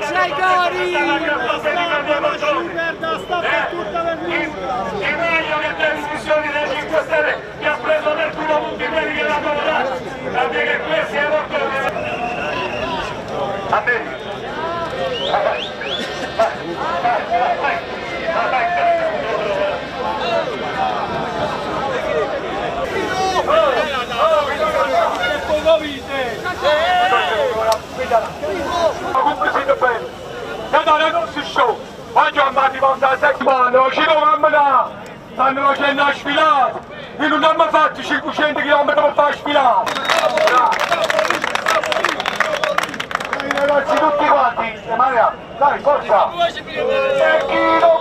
stava anche a fase di cambiamo giochi. Di meglio che le discussioni delle 5 Stelle che ha preso per culo tutti quelli che l'hanno votato. Perché che questi è molto... A me. Vai, vai, vai, vai, vai, vai. Comunque siete belli show. Vagjon ma divan ta sekba, noşi do mamla. San noşi naşbilat. Inu namma fatti şi kuşen de giyan betam fashbilat. Ragazzi tutti quanti, Maria, dai, forza! E chi non